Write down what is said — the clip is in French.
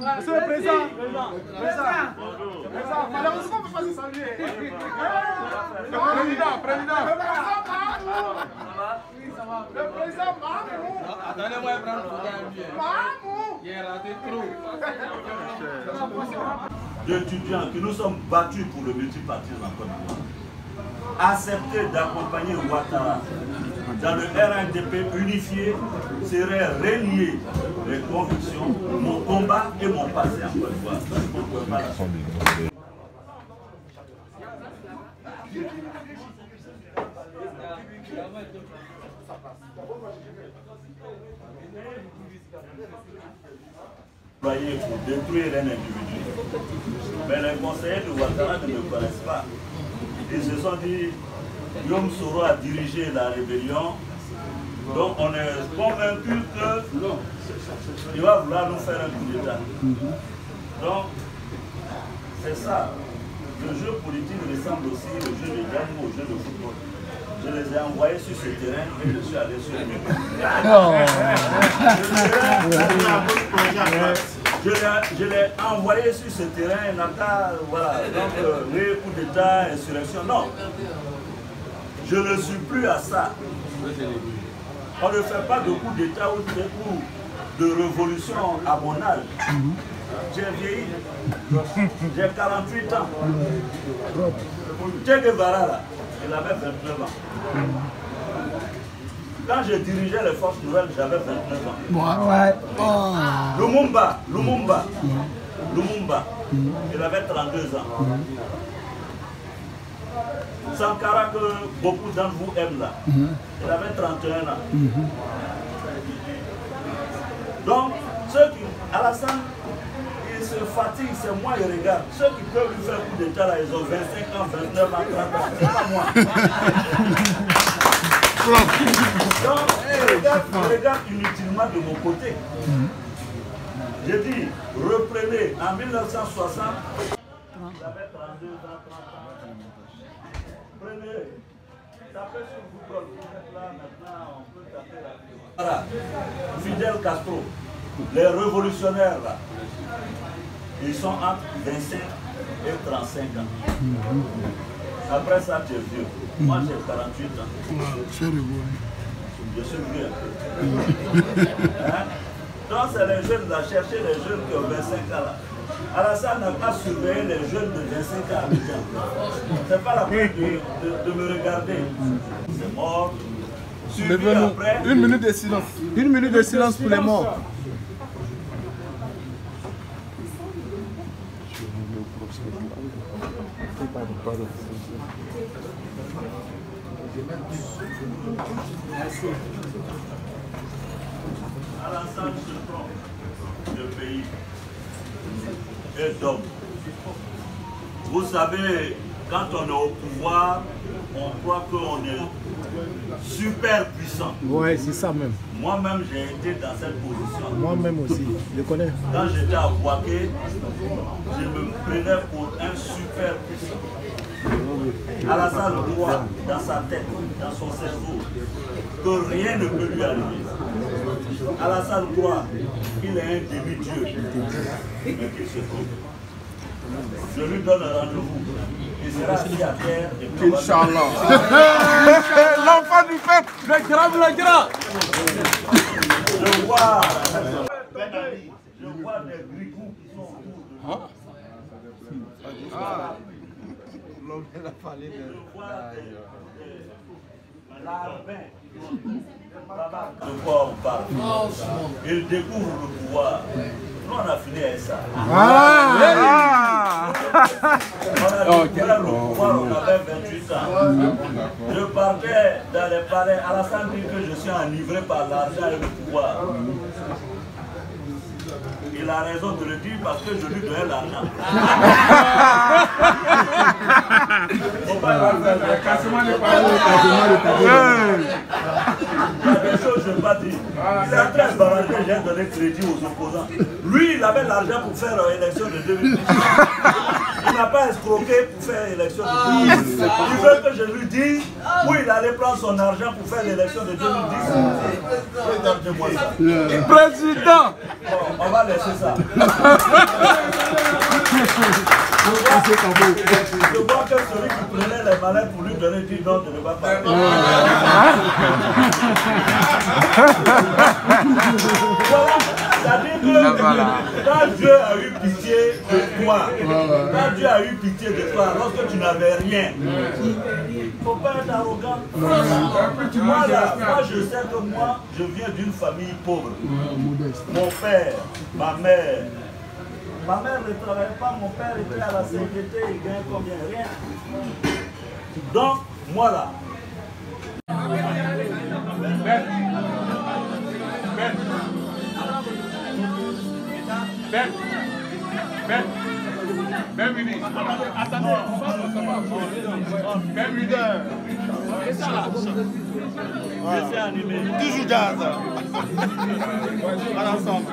Monsieur le Président, Président, Président, malheureusement, on ne peut pas se saluer. Président, Président. Le Président prends le. Mamou. Il raté trop. d'étudiants que nous sommes battus pour le multipartisme en Côte d'Ivoire, accepter d'accompagner Ouattara dans le RNDP unifié serait renier les convictions, mon combat et mon passé en Côte d'Ivoire. Pour détruire un individu. Mais les conseillers de Ouattara ne me connaissent pas. Ils se sont dit, Yom Soro a dirigé la rébellion, donc on est convaincu qu'il va vouloir nous faire un coup d'État. Donc, c'est ça. Le jeu politique ressemble aussi au jeu de gamme au jeu de football. Je les ai envoyés sur ce terrain et je suis allé sur le je l'ai- je l'ai envoyé sur ce terrain, n'a qu'à, voilà, donc, euh, coup d'État, insurrection. Non, je ne suis plus à ça. On ne fait pas de coup d'État ou de coup de révolution à mon âge. J'ai vieilli. J'ai 48 ans. Che Guevara, là, il avait 29 ans. Quand je dirigeais les forces nouvelles, j'avais 29 ans. Ouais. Oh. Lumumba, Lumumba, Lumumba, il avait 32 ans. Sankara, que beaucoup d'entre vous aiment là, il avait 31 ans. Donc, ceux qui, Alassane, il se fatigue, c'est moi, il regarde. Ceux qui peuvent lui faire coup d'état là, ils ont 25 ans, 29 ans, 30 ans. C'est pas moi. Donc, il regarde, il regarde inutilement de mon côté. J'ai dit, reprenez en 1960, j'avais 32 ans, 30 ans. Prenez, tapez sur Google, vous êtes là maintenant, on peut taper là. Voilà, Fidel Castro, les révolutionnaires là, ils sont entre 25 et 35 ans. Après ça, tu es vieux. Moi, j'ai 48 ans. C'est rigolo. Je suis vieux un peu. Hein? Donc, c'est les jeunes là, chercher les jeunes qui ont 25 ans là. Alassane n'a pas surveillé les jeunes de 25 ans à Abidjan. C'est pas la peine de, de, de me regarder. C'est mort. Levez-nous. Une minute de silence. Une minute de silence pour les morts. Alassane se trompe de pays et d'homme. Vous savez, quand on est au pouvoir, on croit qu'on est super puissant. Ouais, c'est ça même. Moi-même, j'ai été dans cette position. Moi-même aussi. Je connais. Quand j'étais à Boaké, je me prenais pour un super puissant. Alassane croit dans sa tête, dans son cerveau, que rien ne peut lui arriver. Alassane croit qu'il est un demi-dieu, mais qu'il se trompe. Je lui donne un rendez-vous. Il sera assis à terre et va- L'enfant du peuple. Le grand, le grand. Je vois, je vois des grigous qui sont autour de moi. Je vois des, des larbins. De quoi on parle? Il découvre le pouvoir. Nous, on a fini avec ça. Ah. On a découvert le pouvoir, on avait 28 ans. Je partais dans les palais. Alassane dit que je suis enivré par l'argent et le pouvoir. Il a raison de le dire parce que je lui donnais l'argent. Il y a des choses que je ne vais pas dire. Il est en train de balancer, j'ai donné crédit aux opposants. Lui, il avait l'argent pour faire l'élection de 2010. Il n'a pas escroqué pour faire l'élection de 2010. Il veut que je lui dise où il allait prendre son argent pour faire l'élection de 2010. Regardez-moi ça. Président. Bon, laisser ça. Je vois que celui qui prenait les malades pour lui donner 10 dons ne va pas. Voilà, c'est-à-dire que quand Dieu a eu pitié de toi, quand Dieu a eu pitié de toi, lorsque tu n'avais rien, il ne faut pas être arrogant. Moi, là, moi, je sais que moi, je viens d'une famille pauvre. Mon père, ma mère, Ma mère ne travaillait pas, mon père était à la CGT, il gagnait combien? Rien. Donc, moi là. Ben. Ben Mini. Attendez, suis animé. Toujours jazz. Voilà ensemble.